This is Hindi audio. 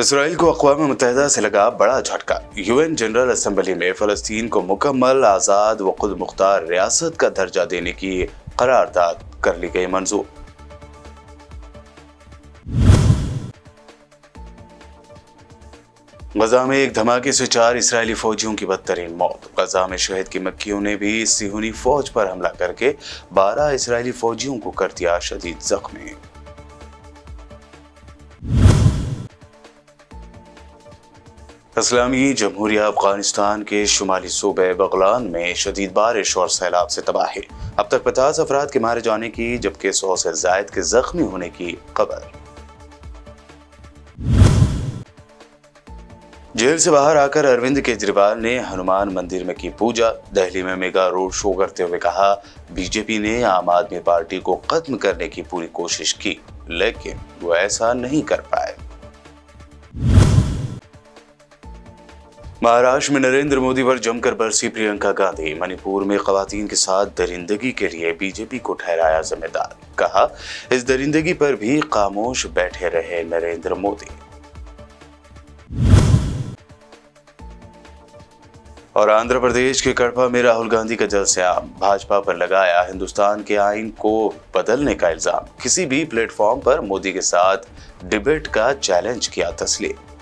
इसराइल को अकवा मुतहदा से लगा बड़ा झटका। यूएन जनरल असम्बली में फलस्तीन को मुकम्मल आज़ाद व खुद मुख्तार रियासत का दर्जा देने की करारदाद कर ली गई मंजूर। गजा में एक धमाके से चार इसराइली फौजियों की बदतरीन मौत। गजा में शहद की मक्खियों ने भी सिहुनी फौज पर हमला करके बारह इसराइली फौजियों को कर दिया शदीद जख्मी। इस्लामी जमहूरिया अफ़गानिस्तान के शुमाली सूबे बगलान में शदीद बारिश और सैलाब से तबाही। अब तक पचास अफराद के मारे जाने की, जबकि सौ से जायद के जख्मी होने की खबर। जेल से बाहर आकर अरविंद केजरीवाल ने हनुमान मंदिर में की पूजा। दिल्ली में मेगा रोड शो करते हुए कहा, बीजेपी ने आम आदमी पार्टी को खत्म करने की पूरी कोशिश की, लेकिन वो ऐसा नहीं कर पाए। महाराष्ट्र में नरेंद्र मोदी पर जमकर बरसी प्रियंका गांधी। मणिपुर में खातन के साथ दरिंदगी के लिए बीजेपी को ठहराया जिम्मेदार। कहा, इस दरिंदगी पर भी खामोश बैठे रहे नरेंद्र मोदी। और आंध्र प्रदेश के कड़पा में राहुल गांधी का जल से आम भाजपा पर लगाया हिंदुस्तान के आइन को बदलने का इल्ज़ाम। किसी भी प्लेटफॉर्म पर मोदी के साथ डिबेट का चैलेंज किया तस्लीम।